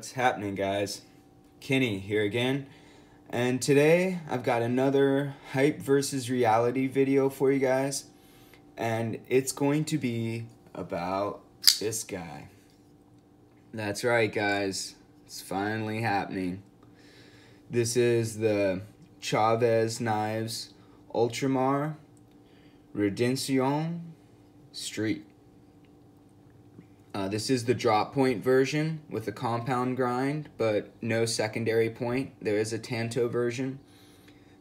What's happening, guys? Kenny here again. And today I've got another hype versus reality video for you guys. And it's going to be about this guy. That's right, guys. It's finally happening. This is the Chaves Knives Ultramar Redención Street. Uh, this is the drop point version with a compound grind, but no secondary point. There is a Tanto version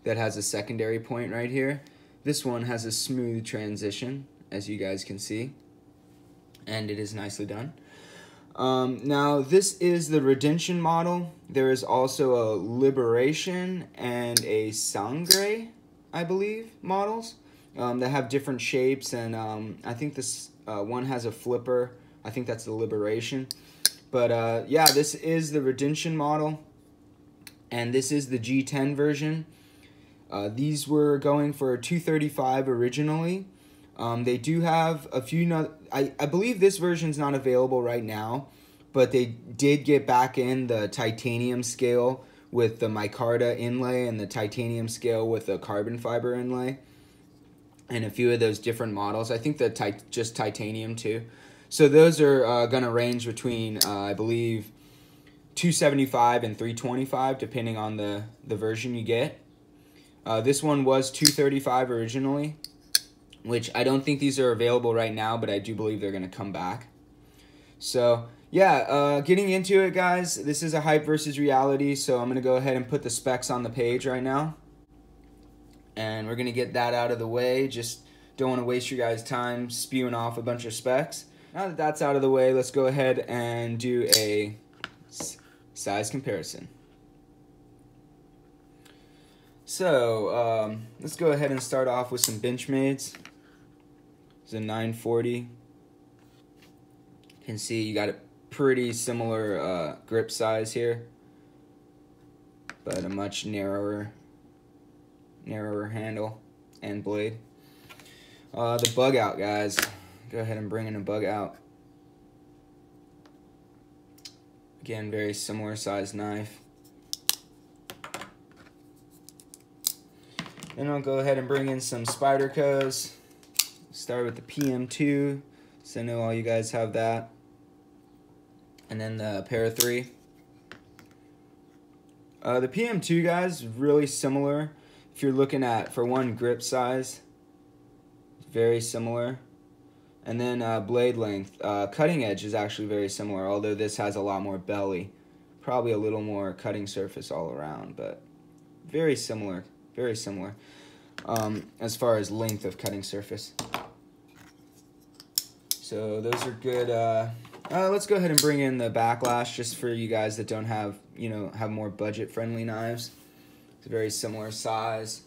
that has a secondary point right here. This one has a smooth transition, as you guys can see, and it is nicely done. Um, now, this is the Redemption model. There is also a Liberation and a Sangre, I believe, models um, that have different shapes, and um, I think this uh, one has a flipper I think that's the Liberation. But uh, yeah, this is the Redemption model, and this is the G10 version. Uh, these were going for 235 originally. Um, they do have a few. No- I I believe this version's not available right now, but they did get back in the titanium scale with the micarta inlay and the titanium scale with the carbon fiber inlay, and a few of those different models. I think the ti- just titanium too. So those are uh, going to range between, uh, I believe, 275 and 325, depending on the, the version you get. Uh, this one was 235 originally, which I don't think these are available right now, but I do believe they're going to come back. So, yeah, uh, getting into it, guys, this is a hype versus reality, so I'm going to go ahead and put the specs on the page right now. And we're going to get that out of the way. Just don't want to waste your guys' time spewing off a bunch of specs. Now that that's out of the way, let's go ahead and do a size comparison. So, um, let's go ahead and start off with some Benchmades. It's a 940. You can see you got a pretty similar uh, grip size here, but a much narrower, narrower handle and blade. Uh, the bug out, guys go ahead and bring in a bug out. Again, very similar size knife. Then I'll go ahead and bring in some Spydercos. Start with the PM2, so I know all you guys have that. And then the Para 3. Uh, the PM2, guys, really similar. If you're looking at, for one, grip size, very similar. And then uh, blade length. Uh, cutting edge is actually very similar, although this has a lot more belly. Probably a little more cutting surface all around, but very similar. Very similar um, as far as length of cutting surface. So those are good. Uh, uh, let's go ahead and bring in the backlash just for you guys that don't have, you know, have more budget friendly knives. It's a very similar size.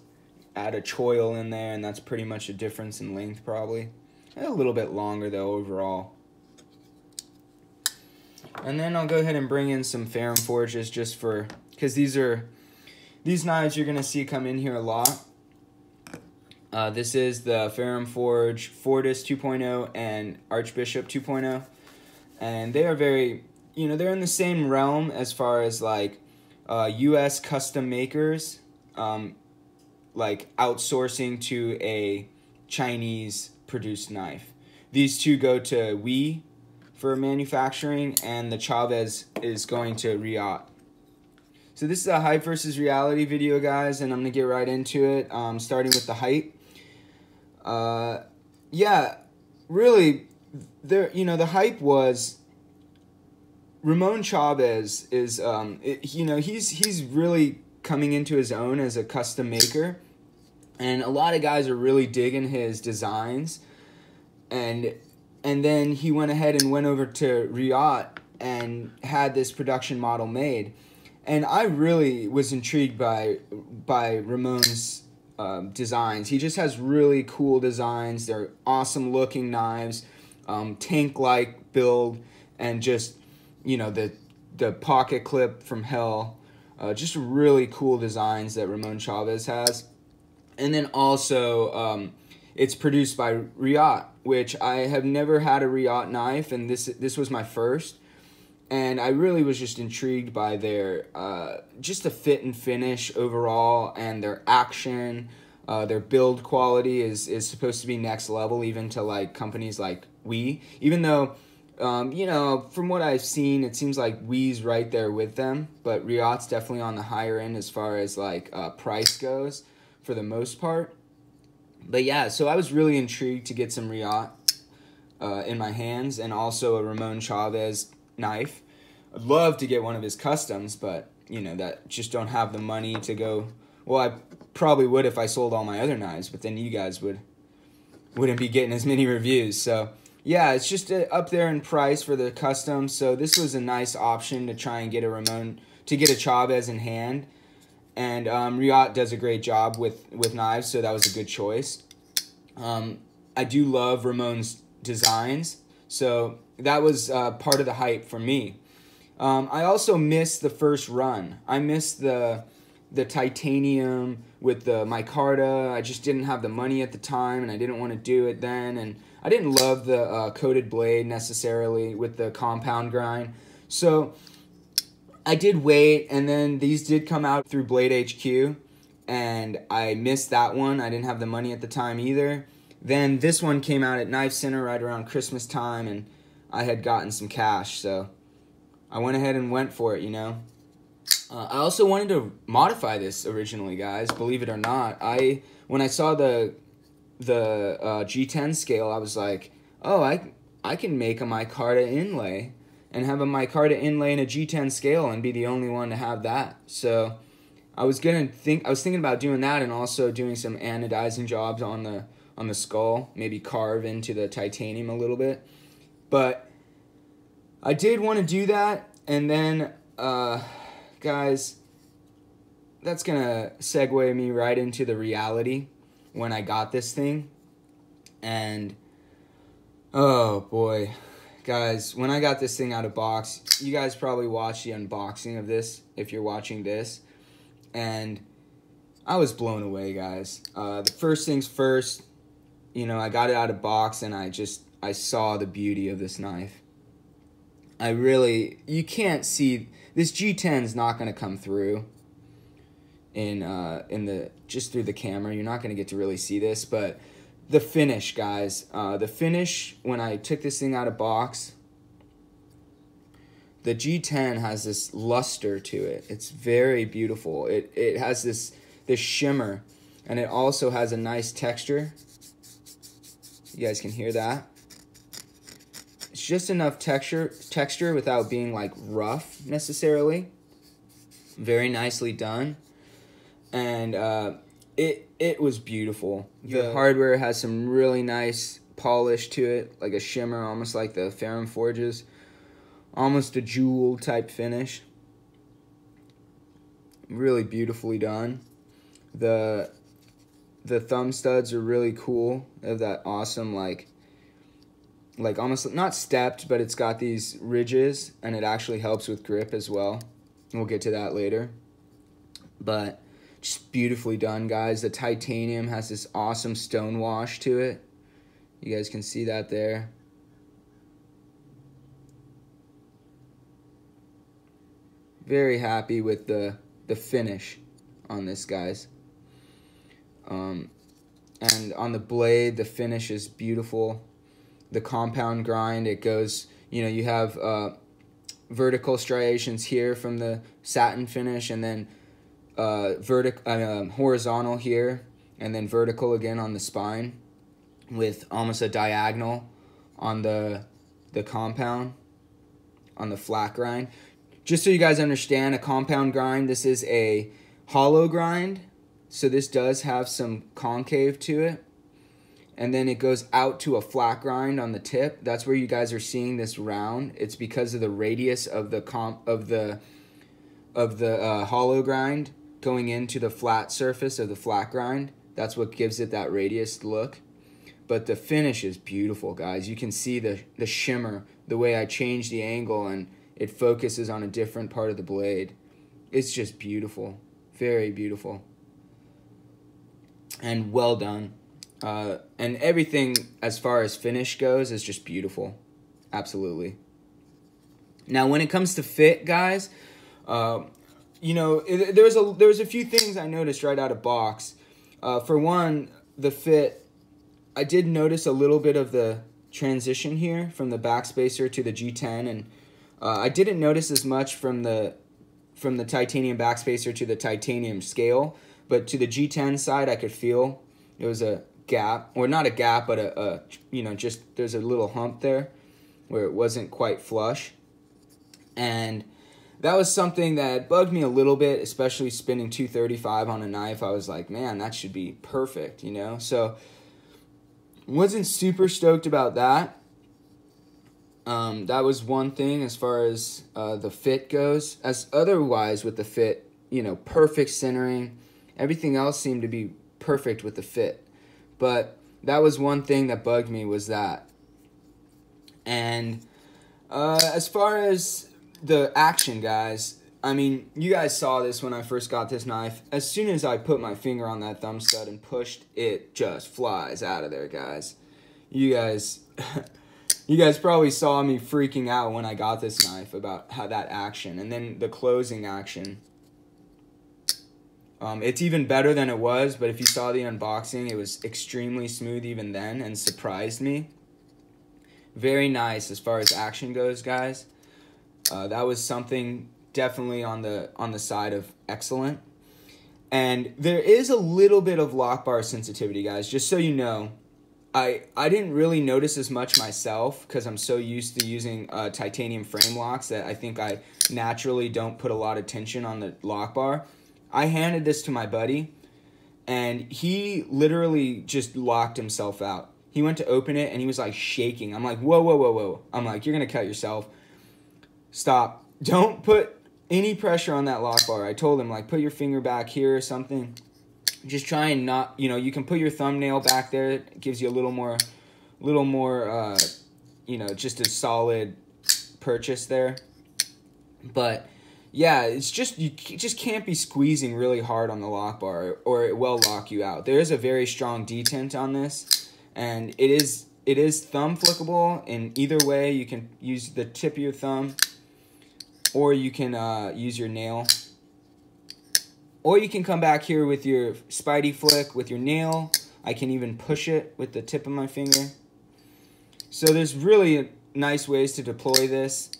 Add a choil in there, and that's pretty much a difference in length, probably. A little bit longer though overall. And then I'll go ahead and bring in some Ferrum Forges just for, because these are, these knives you're going to see come in here a lot. Uh, this is the Ferrum Forge Fortis 2.0 and Archbishop 2.0. And they are very, you know, they're in the same realm as far as like uh, U.S. custom makers, um, like outsourcing to a Chinese produced knife. These two go to We for manufacturing, and the Chaves is going to Reate. So this is a hype versus reality video, guys, and I'm gonna get right into it. Um, starting with the hype. Uh, yeah, really, there. You know, the hype was Ramon Chaves is, um, it, you know, he's he's really coming into his own as a custom maker and a lot of guys are really digging his designs and and then he went ahead and went over to Reate and had this production model made and I really was intrigued by by Ramon's um, designs. He just has really cool designs. They're awesome looking knives, um, tank like build, and just you know the the pocket clip from hell. Uh, just really cool designs that Ramon Chaves has and then also um, it's produced by Reate, which I have never had a Reate knife, and this this was my first. and I really was just intrigued by their uh, just the fit and finish overall, and their action. Uh, their build quality is is supposed to be next level, even to like companies like we. Even though, um, you know, from what I've seen, it seems like We's right there with them, but Reate's definitely on the higher end as far as like uh, price goes, for the most part. But yeah, so I was really intrigued to get some Reate uh, in my hands, and also a Ramon Chaves knife. I'd love to get one of his customs, but you know that just don't have the money to go. Well, I probably would if I sold all my other knives, but then you guys would wouldn't be getting as many reviews. So yeah, it's just uh, up there in price for the custom. So this was a nice option to try and get a Ramon to get a Chaves in hand. And um, Reate does a great job with with knives, so that was a good choice. Um, I do love Ramon's designs, so that was uh, part of the hype for me. Um, I also missed the first run. I missed the the titanium with the micarta. I just didn't have the money at the time, and I didn't want to do it then. And I didn't love the uh, coated blade necessarily with the compound grind. So I did wait, and then these did come out through Blade HQ, and I missed that one. I didn't have the money at the time either. Then this one came out at Knife Center right around Christmas time, and I had gotten some cash, so I went ahead and went for it, you know. Uh, I also wanted to modify this originally, guys. Believe it or not, I when I saw the the uh, G10 scale, I was like, oh, I I can make a micarta inlay and have a micarta inlay in a G10 scale and be the only one to have that. So I was gonna think I was thinking about doing that and also doing some anodizing jobs on the on the skull, maybe carve into the titanium a little bit. But I did want to do that, and then uh, guys, that's gonna segue me right into the reality when I got this thing, and oh boy guys, when I got this thing out of box, you guys probably watched the unboxing of this if you're watching this, and I was blown away, guys. Uh, the first things first, you know, I got it out of box and I just I saw the beauty of this knife. I really, you can't see this G10 is not going to come through in uh, in the just through the camera. You're not going to get to really see this, but the finish, guys. Uh, the finish, when I took this thing out of box, the G10 has this luster to it. It's very beautiful. It, it has this, this shimmer, and it also has a nice texture. You guys can hear that. It's just enough texture, texture without being like rough necessarily. Very nicely done. And uh, it it was beautiful. The yeah. hardware has some really nice polish to it, like a shimmer, almost like the Ferrum Forges, almost a jewel type finish. Really beautifully done. The the thumb studs are really cool. They have that awesome like like almost not stepped, but it's got these ridges and it actually helps with grip as well. We'll get to that later. But just beautifully done, guys. The titanium has this awesome stone wash to it. You guys can see that there. Very happy with the, the finish on this, guys. Um, and on the blade, the finish is beautiful. The compound grind, it goes, you know, you have uh, vertical striations here from the satin finish, and then uh, vertic- uh, horizontal here and then vertical again on the spine with almost a diagonal on the the compound on the flat grind. Just so you guys understand, a compound grind, this is a hollow grind. So this does have some concave to it. And then it goes out to a flat grind on the tip. That's where you guys are seeing this round. It's because of the radius of the comp of the of the uh, hollow grind going into the flat surface of the flat grind. That's what gives it that radius look. But the finish is beautiful, guys. You can see the, the shimmer, the way I change the angle and it focuses on a different part of the blade. It's just beautiful. Very beautiful. And well done. Uh, and everything as far as finish goes is just beautiful. Absolutely. Now, when it comes to fit, guys, uh, you know, there's a there's a few things I noticed right out of box. Uh, for one, the fit, I did notice a little bit of the transition here from the backspacer to the G10, and uh, I didn't notice as much from the from the titanium backspacer to the titanium scale, but to the G10 side, I could feel it was a gap, or not a gap, but a, a you know just there's a little hump there where it wasn't quite flush, and that was something that bugged me a little bit, especially spinning 235 on a knife. I was like, man, that should be perfect, you know? So, wasn't super stoked about that. Um, that was one thing as far as uh, the fit goes. As otherwise with the fit, you know, perfect centering. Everything else seemed to be perfect with the fit. But that was one thing that bugged me was that. And uh, as far as the action, guys, I mean, you guys saw this when I first got this knife. As soon as I put my finger on that thumb stud and pushed, it just flies out of there, guys. You guys, you guys probably saw me freaking out when I got this knife about how that action. And then the closing action. Um, it's even better than it was, but if you saw the unboxing, it was extremely smooth even then and surprised me. Very nice as far as action goes, guys. Uh, that was something definitely on the on the side of excellent. And there is a little bit of lock bar sensitivity, guys. Just so you know, I I didn't really notice as much myself because I'm so used to using uh, titanium frame locks that I think I naturally don't put a lot of tension on the lock bar. I handed this to my buddy, and he literally just locked himself out. He went to open it and he was like shaking. I'm like, whoa, whoa, whoa, whoa. I'm like, you're gonna cut yourself stop. Don't put any pressure on that lock bar. I told him, like, put your finger back here or something. Just try and not, you know, you can put your thumbnail back there. It gives you a little more, little more, uh, you know, just a solid purchase there. But yeah, it's just you just can't be squeezing really hard on the lock bar or it will lock you out. There is a very strong detent on this, and it is it is thumb flickable. In either way, you can use the tip of your thumb or you can uh, use your nail. Or you can come back here with your Spidey flick with your nail. I can even push it with the tip of my finger. So there's really nice ways to deploy this.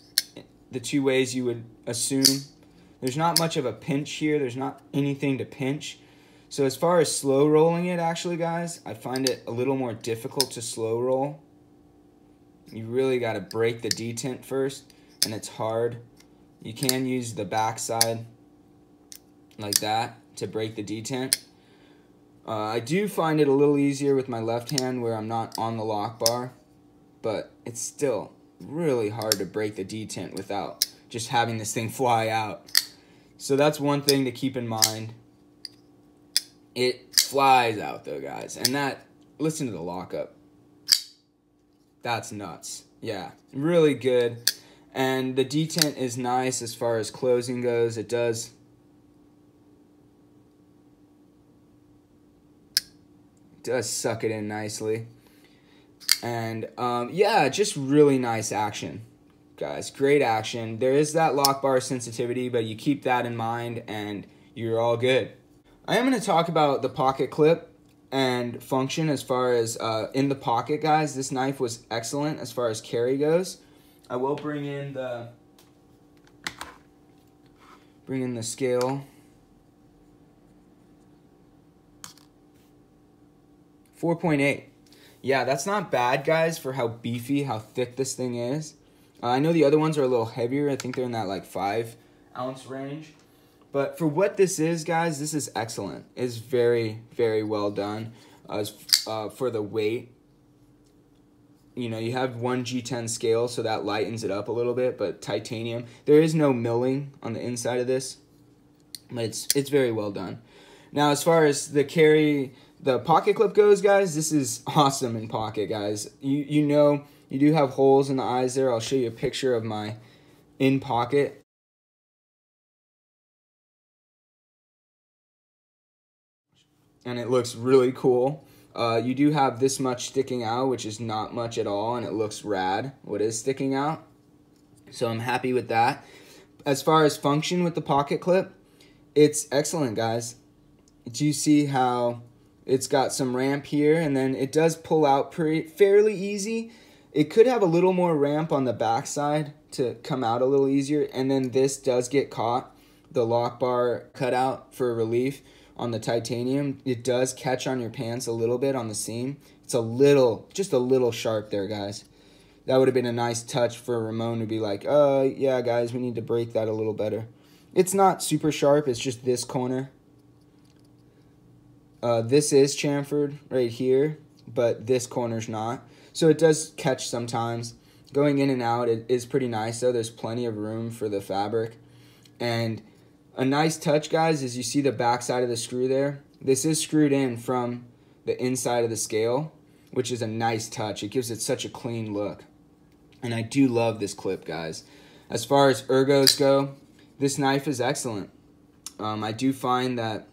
The two ways you would assume. There's not much of a pinch here. There's not anything to pinch. So as far as slow rolling it, actually, guys, I find it a little more difficult to slow roll. You really got to break the detent first, and it's hard. You can use the backside like that to break the detent. Uh, I do find it a little easier with my left hand where I'm not on the lock bar, but it's still really hard to break the detent without just having this thing fly out. So that's one thing to keep in mind. It flies out though, guys. And that, listen to the lockup. That's nuts. Yeah, really good. And the detent is nice as far as closing goes. It does does suck it in nicely. And um, yeah, just really nice action, guys. Great action. There is that lock bar sensitivity, but you keep that in mind and you're all good. I am going to talk about the pocket clip and function as far as uh, in the pocket, guys. This knife was excellent as far as carry goes. I will bring in the bring in the scale. 4.8. Yeah, that's not bad, guys, for how beefy, how thick this thing is. Uh, I know the other ones are a little heavier. I think they're in that like 5 ounce range. But for what this is, guys, this is excellent. It's very, very well done. Uh, uh, for the weight, you know, you have one G10 scale, so that lightens it up a little bit, but titanium, there is no milling on the inside of this, but it's, it's very well done. Now, as far as the carry, the pocket clip goes, guys, this is awesome in pocket, guys. You, you know, you do have holes in the eyes there. I'll show you a picture of my in pocket. And it looks really cool. Uh, you do have this much sticking out, which is not much at all, and it looks rad, what is sticking out. So I'm happy with that. As far as function with the pocket clip, it's excellent, guys. Do you see how it's got some ramp here and then it does pull out pretty fairly easy. It could have a little more ramp on the backside to come out a little easier and then this does get caught. The lock bar cut out for relief on the titanium. It does catch on your pants a little bit on the seam. It's a little, just a little sharp there, guys. That would have been a nice touch for Ramon to be like, uh, yeah, guys, we need to break that a little better. It's not super sharp. It's just this corner. Uh, this is chamfered right here, but this corner's not. So it does catch sometimes. Going in and out it is pretty nice though. There's plenty of room for the fabric. And a nice touch, guys, is you see the back side of the screw there. This is screwed in from the inside of the scale, which is a nice touch. It gives it such a clean look. And I do love this clip, guys. As far as ergos go, this knife is excellent. Um, I do find that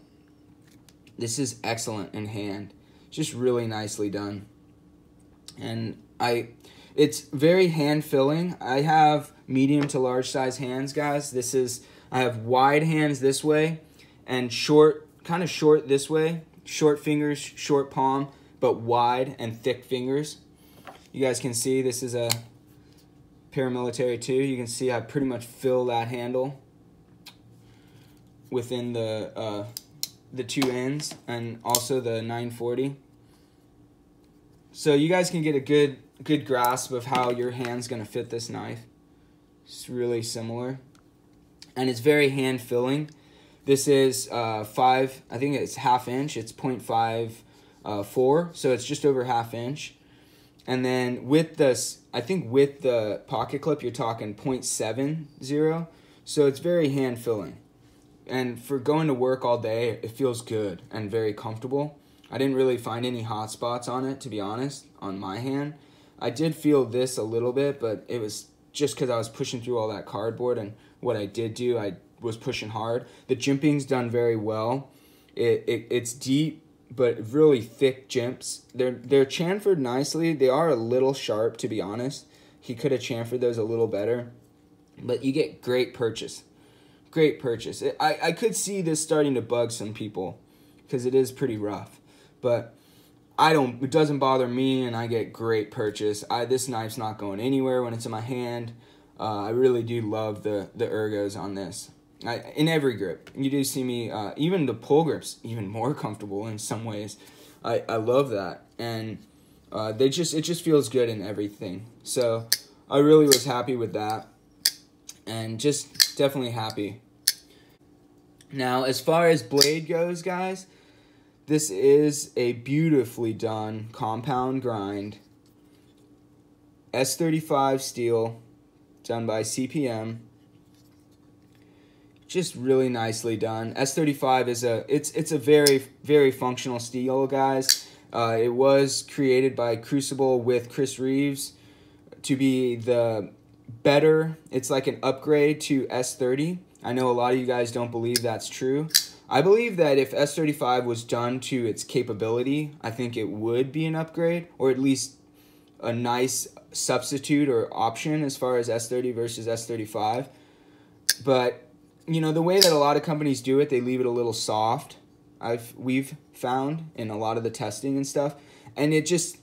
this is excellent in hand. Just really nicely done. And I it's very hand filling. I have medium to large size hands, guys. This is I have wide hands this way and short kind of short this way. Short fingers, short palm, but wide and thick fingers. You guys can see this is a paramilitary too. You can see I pretty much fill that handle within the uh, the two ends and also the 940. So you guys can get a good good grasp of how your hand's gonna fit this knife. It's really similar. And it's very hand filling. This is uh, five, I think it's half inch. It's 0.5 uh, four, so it's just over half inch. And then with this, I think with the pocket clip, you're talking 0.70. So it's very hand filling and for going to work all day, it feels good and very comfortable. I didn't really find any hot spots on it, to be honest, on my hand. I did feel this a little bit, but it was just because I was pushing through all that cardboard and what I did do, I was pushing hard. The jimping's done very well. It, it It's deep, but really thick jimps. They're, they're chamfered nicely. They are a little sharp, to be honest. He could have chamfered those a little better, but you get great purchase great purchase. It, I, I could see this starting to bug some people because it is pretty rough. But I don't, it doesn't bother me and I get great purchase. I, this knife's not going anywhere when it's in my hand. Uh, I really do love the, the ergos on this. I, in every grip. You do see me, uh, even the pull grip's even more comfortable in some ways. I, I love that. And uh, they just it just feels good in everything. So I really was happy with that. And just definitely happy. Now, as far as blade goes, guys, this is a beautifully done compound grind. S35 steel, done by CPM. Just really nicely done. S35 is a it's it's a very very functional steel, guys. Uh, it was created by Crucible with Chris Reeves to be the better. It's like an upgrade to S30. I know a lot of you guys don't believe that's true. I believe that if S35 was done to its capability, I think it would be an upgrade, or at least a nice substitute or option as far as S30 versus S35. But you know the way that a lot of companies do it, they leave it a little soft. I've we've found in a lot of the testing and stuff, and it just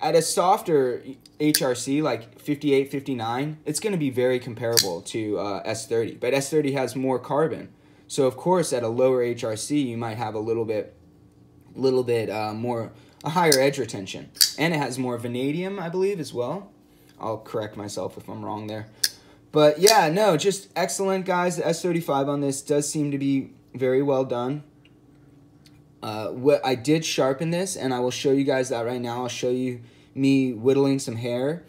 at a softer HRC like 58, 59, it's going to be very comparable to uh, S30. But S30 has more carbon. So of course at a lower HRC you might have a little bit little bit uh, more a higher edge retention. And it has more vanadium, I believe, as well. I'll correct myself if I'm wrong there. But yeah, no, just excellent, guys. The S35 on this does seem to be very well done. Uh, what I did sharpen this, and I will show you guys that right now. I'll show you me whittling some hair.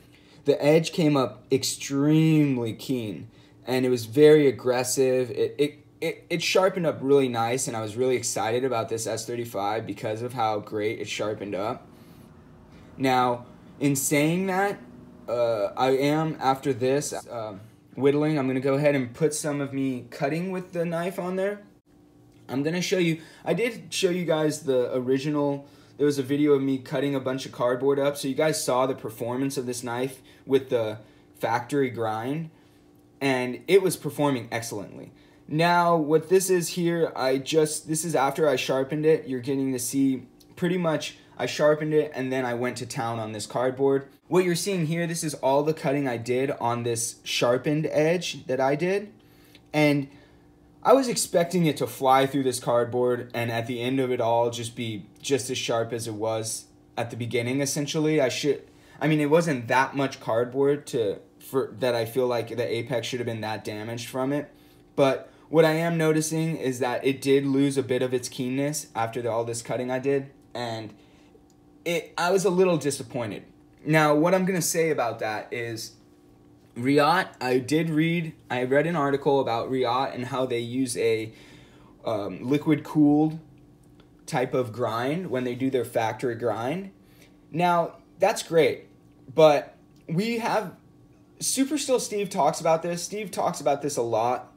The edge came up extremely keen, and it was very aggressive. It, it, it, it sharpened up really nice, and I was really excited about this S35 because of how great it sharpened up. Now, in saying that, uh, I am, after this, uh, whittling, I'm going to go ahead and put some of me cutting with the knife on there. I'm gonna show you, I did show you guys the original, there was a video of me cutting a bunch of cardboard up, so you guys saw the performance of this knife with the factory grind. and it was performing excellently. Now, what this is here, I just, this is after I sharpened it. You're getting to see pretty much, I sharpened it and then I went to town on this cardboard. What you're seeing here, this is all the cutting I did on this sharpened edge that I did. And I was expecting it to fly through this cardboard and at the end of it all just be just as sharp as it was at the beginning essentially. I should I mean it wasn't that much cardboard to for that I feel like the apex should have been that damaged from it. But what I am noticing is that it did lose a bit of its keenness after the, all this cutting I did, and it I was a little disappointed. Now, what I'm gonna say about that is, Reate. I did read. I read an article about Reate and how they use a um, liquid cooled type of grind when they do their factory grind. Now, that's great, but we have Super Steel Steve talks about this. Steve talks about this a lot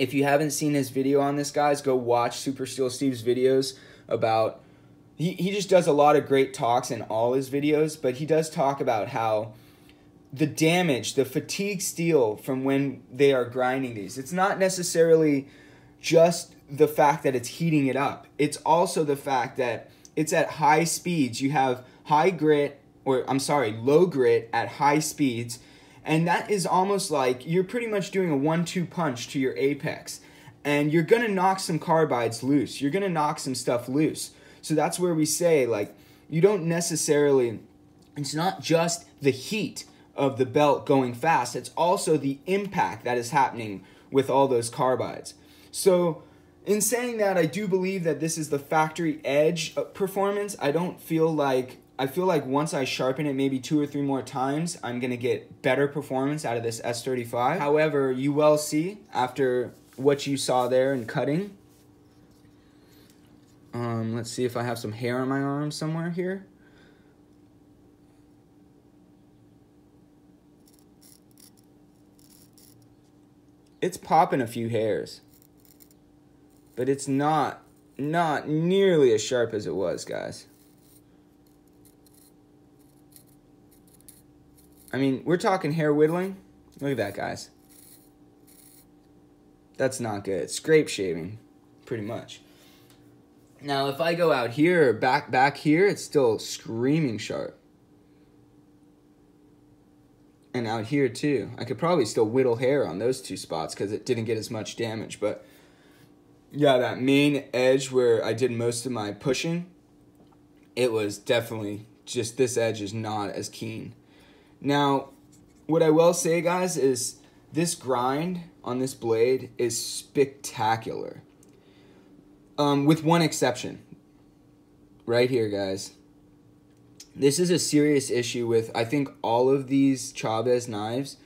if you haven't seen his video on this, guys, go watch Super Steel Steve's videos about. He, he just does a lot of great talks in all his videos, but he does talk about how the damage, the fatigue steel from when they are grinding these, it's not necessarily just the fact that it's heating it up. It's also the fact that it's at high speeds. You have high grit, or I'm sorry, low grit at high speeds and that is almost like you're pretty much doing a one two punch to your apex. And you're going to knock some carbides loose. You're going to knock some stuff loose. So that's where we say, like, you don't necessarily, it's not just the heat of the belt going fast, it's also the impact that is happening with all those carbides. So, in saying that, I do believe that this is the factory edge uh, performance. I don't feel like I feel like once I sharpen it maybe two or three more times, I'm to get better performance out of this S35. However, you will see after what you saw there in cutting. Um, let's see if I have some hair on my arm somewhere here. It's popping a few hairs. But it's not, not nearly as sharp as it was, guys. I mean, we're talking hair whittling. Look at that, guys. That's not good. Scrape shaving, pretty much. Now, if I go out here, back back here, it's still screaming sharp. And out here too. I could probably still whittle hair on those two spots because it didn't get as much damage. But yeah, that main edge where I did most of my pushing, it was definitely just this edge is not as keen. Now, what I will say, guys, is this grind on this blade is spectacular. Um, with one exception. Right here, guys. This is a serious issue with, I think, all of these Chaves knives.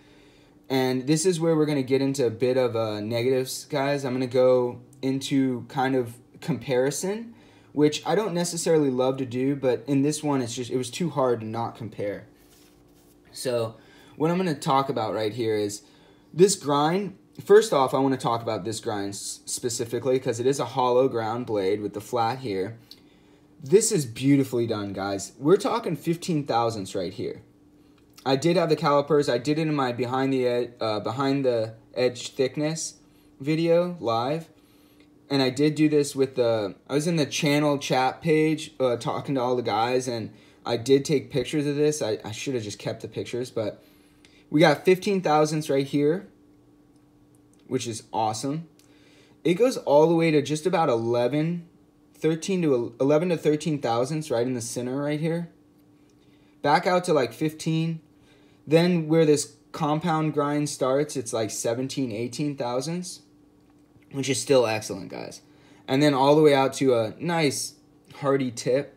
And this is where we're going to get into a bit of uh, negatives, guys. I'm going to go into kind of comparison, which I don't necessarily love to do, but in this one, it's just, it was too hard to not compare. So what I'm going to talk about right here is this grind. First off, I want to talk about this grind specifically because it is a hollow ground blade with the flat here. This is beautifully done, guys. We're talking 15 thousandths right here. I did have the calipers. I did it in my behind the ed uh, behind the edge thickness video live, and I did do this with the. I was in the channel chat page uh, talking to all the guys, and I did take pictures of this. I, I should have just kept the pictures, but we got 15 thousandths right here, which is awesome. It goes all the way to just about 11, 13 to 11 to 13 thousandths right in the center right here. Back out to like 15. Then where this compound grind starts, it's like 17, 18 thousandths, which is still excellent, guys. And then all the way out to a nice hearty tip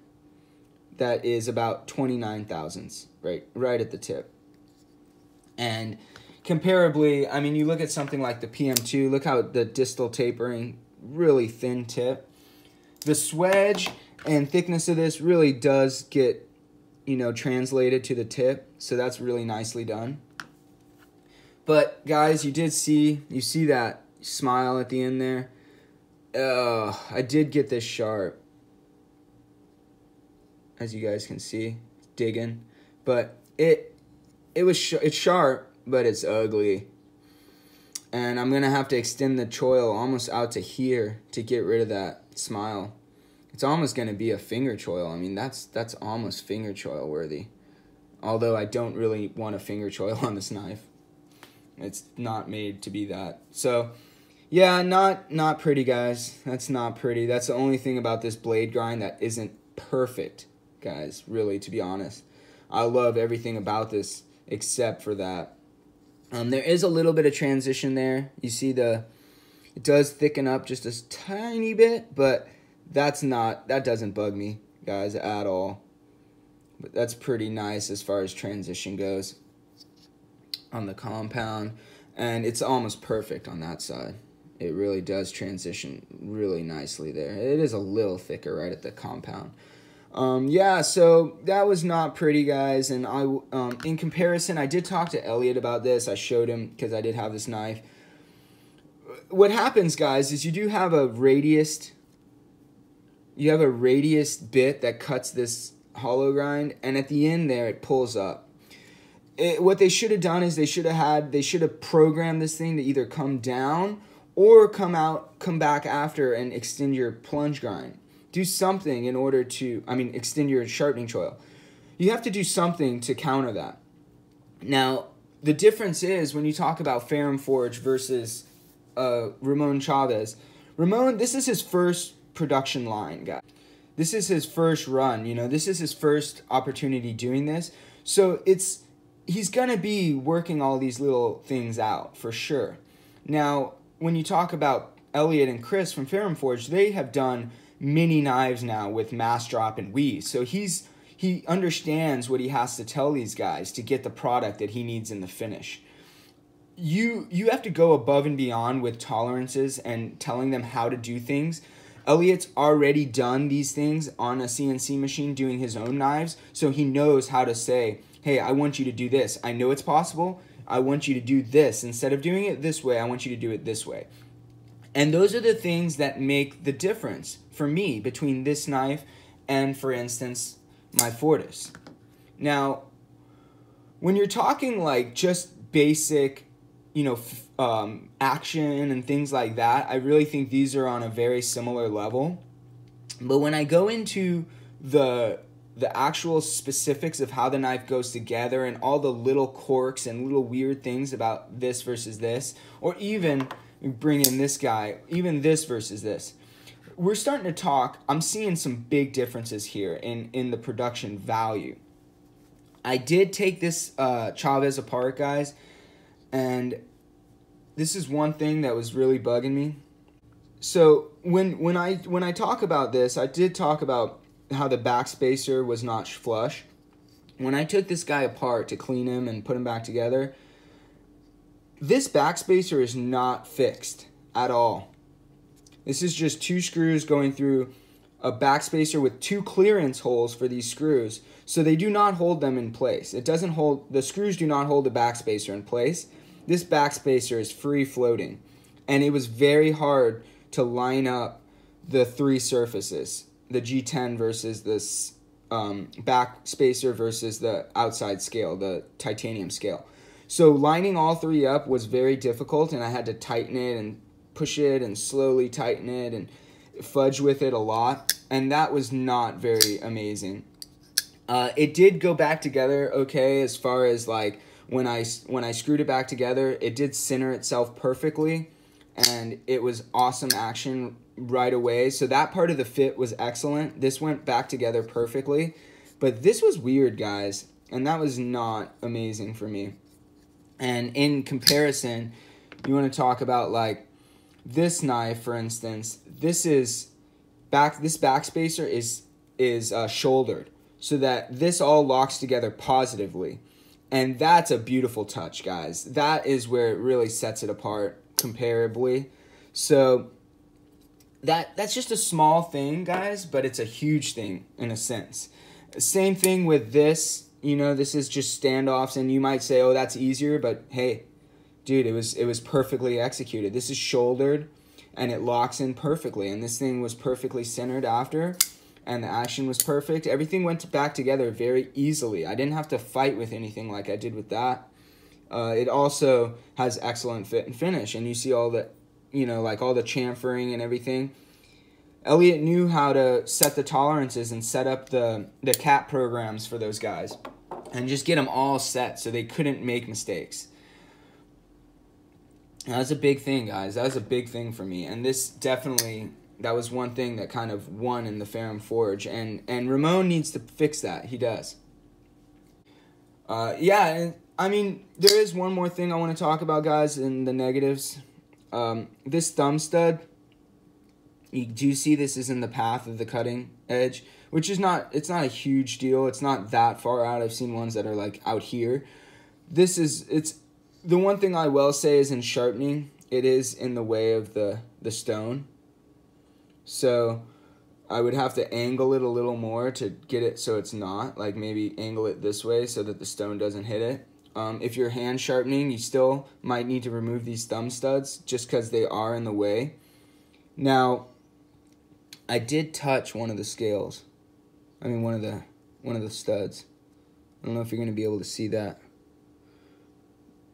that is about 29 thousandths, right, right at the tip. And comparably, I mean, you look at something like the PM2, look how the distal tapering, really thin tip. The swedge and thickness of this really does get, you know, translated to the tip, so that's really nicely done. But guys, you did see, you see that smile at the end there. Uh, I did get this sharp as you guys can see, digging. But it it was sh it's sharp, but it's ugly. And I'm to have to extend the choil almost out to here to get rid of that smile. It's almost to be a finger choil. I mean, that's that's almost finger choil worthy. Although I don't really want a finger choil on this knife. It's not made to be that. So, yeah, not not pretty, guys. That's not pretty. That's the only thing about this blade grind that isn't perfect, guys, really, to be honest. I love everything about this except for that. Um, there is a little bit of transition there. You see the, it does thicken up just a tiny bit, but that's not, that doesn't bug me, guys, at all. But that's pretty nice as far as transition goes on the compound. And it's almost perfect on that side. It really does transition really nicely there. It is a little thicker right at the compound. Um, yeah, so that was not pretty, guys. And I, um, in comparison, I did talk to Elliot about this. I showed him because I did have this knife. What happens, guys, is you do have a radius. You have a radius bit that cuts this hollow grind, and at the end there, it pulls up. It, what they should have done is they should have had they should have programmed this thing to either come down or come out come back after and extend your plunge grind do something in order to, I mean, extend your sharpening choil. You have to do something to counter that. Now, the difference is when you talk about Ferrum Forge versus uh, Ramon Chaves. Ramon, this is his first production line, guy. This is his first run. You know, this is his first opportunity doing this. So it's he's gonna be working all these little things out for sure. Now, when you talk about Elliot and Chris from Ferrum Forge, they have done mini knives now with Massdrop and we. So he's he understands what he has to tell these guys to get the product that he needs in the finish. You you have to go above and beyond with tolerances and telling them how to do things. Elliot's already done these things on a CNC machine doing his own knives, so he knows how to say, "Hey, I want you to do this. I know it's possible. I want you to do this instead of doing it this way. I want you to do it this way." And those are the things that make the difference for me between this knife and, for instance, my Fortis. Now, when you're talking like just basic, you know, um, action and things like that, I really think these are on a very similar level. But when I go into the the actual specifics of how the knife goes together and all the little quirks and little weird things about this versus this, or even bring in this guy, even this versus this. We're starting to talk. I'm seeing some big differences here in, in the production value. I did take this uh, Chaves apart, guys, and this is one thing that was really bugging me. So when when I when I talk about this, I did talk about how the backspacer was not flush. When I took this guy apart to clean him and put him back together, this backspacer is not fixed at all. This is just two screws going through a backspacer with two clearance holes for these screws. So they do not hold them in place. It doesn't hold, the screws do not hold the backspacer in place. This backspacer is free floating. And it was very hard to line up the three surfaces, the G10 versus this um, back spacer versus the outside scale, the titanium scale. So lining all three up was very difficult, and I had to tighten it and push it and slowly tighten it and fudge with it a lot, and that was not very amazing. Uh, it did go back together okay as far as like when I when I screwed it back together, it did center itself perfectly, and it was awesome action right away. So that part of the fit was excellent. This went back together perfectly, but this was weird, guys, and that was not amazing for me. And in comparison, you want to talk about like this knife, for instance. This is back. This backspacer is is uh, shouldered so that this all locks together positively, and that's a beautiful touch, guys. That is where it really sets it apart comparably. So that that's just a small thing, guys, but it's a huge thing in a sense. Same thing with this you know, this is just standoffs, and you might say, "Oh, that's easier," but hey, dude, it was it was perfectly executed. This is shouldered, and it locks in perfectly, and this thing was perfectly centered after, and the action was perfect. Everything went back together very easily. I didn't have to fight with anything like I did with that. Uh, it also has excellent fit and finish, and you see all the, you know, like all the chamfering and everything. Elliot knew how to set the tolerances and set up the the cap programs for those guys, and just get them all set so they couldn't make mistakes. That was a big thing, guys. That was a big thing for me, and this definitely that was one thing that kind of won in the Ferrum Forge, and and Ramon needs to fix that. He does. Uh, yeah, and I mean there is one more thing I want to talk about, guys, in the negatives. Um, this thumb stud. You do see this is in the path of the cutting edge, which is not. It's not a huge deal. It's not that far out. I've seen ones that are like out here. This is it's the one thing I will say is in sharpening, it is in the way of the the stone so I would have to angle it a little more to get it so it's not. Like maybe angle it this way so that the stone doesn't hit it. Um, if you're hand sharpening, you still might need to remove these thumb studs just because they are in the way. Now, I did touch one of the scales. I mean, one of the one of the studs. I don't know if you're going to be able to see that.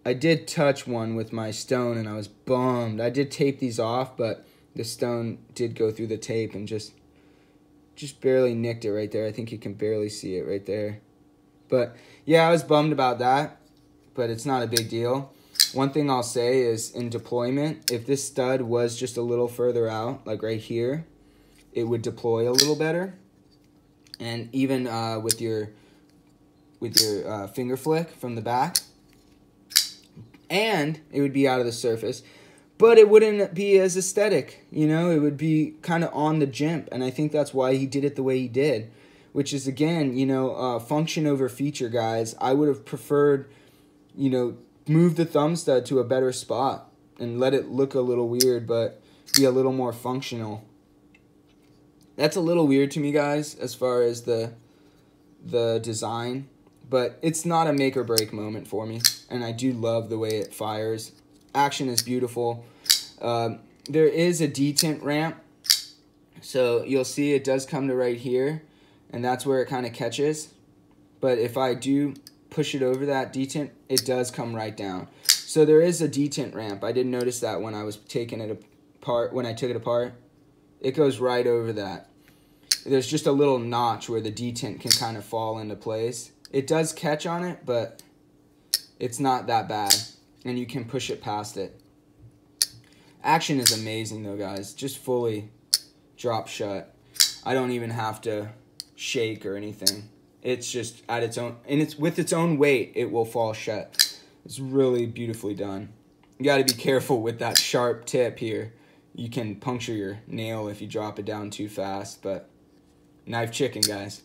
I did touch one with my stone and I was bummed. I did tape these off, but the stone did go through the tape and just just barely nicked it right there. I think you can barely see it right there. But yeah, I was bummed about that, but it's not a big deal. One thing I'll say is in deployment, if this stud was just a little further out, like right here, it would deploy a little better. And even uh, with your with your uh, finger flick from the back, and it would be out of the surface but it wouldn't be as aesthetic, you know, it would be kind of on the jimp, and I think that's why he did it the way he did, which is again, you know, uh, function over feature, guys. I would have preferred, you know, move the thumb stud to a better spot and let it look a little weird, but be a little more functional. That's a little weird to me, guys, as far as the the design, but it's not a make or break moment for me, and I do love the way it fires action is beautiful. Um, there is a detent ramp, so you'll see it does come to right here, and that's where it kind of catches. But if I do push it over that detent, it does come right down. So there is a detent ramp. I didn't notice that when I was taking it apart, when I took it apart. It goes right over that. There's just a little notch where the detent can kind of fall into place. It does catch on it, but it's not that bad and you can push it past it. Action is amazing though, guys. Just fully drop shut. I don't even have to shake or anything. It's just at its own, and it's with its own weight, it will fall shut. It's really beautifully done. You got to be careful with that sharp tip here. You can puncture your nail if you drop it down too fast, but knife chicken, guys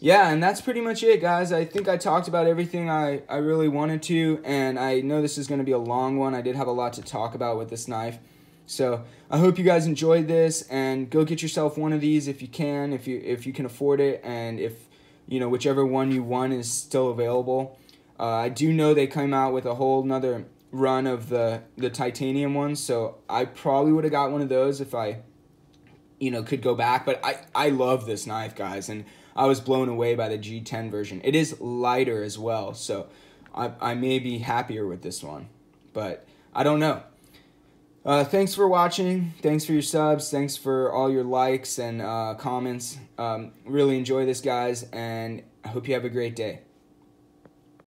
yeah, and that's pretty much it, guys. I think I talked about everything I, I really wanted to, and I know this is going to be a long one. I did have a lot to talk about with this knife. So I hope you guys enjoyed this, and go get yourself one of these if you can, if you if you can afford it, and if you know whichever one you want is still available. Uh, I do know they came out with a whole another run of the the titanium ones, so I probably would have got one of those if I, you know, could go back. But I I love this knife, guys, and I was blown away by the G10 version. It is lighter as well, so I, I may be happier with this one, but I don't know. Uh, thanks for watching. Thanks for your subs. Thanks for all your likes and uh, comments. Um, really enjoy this, guys, and I hope you have a great day.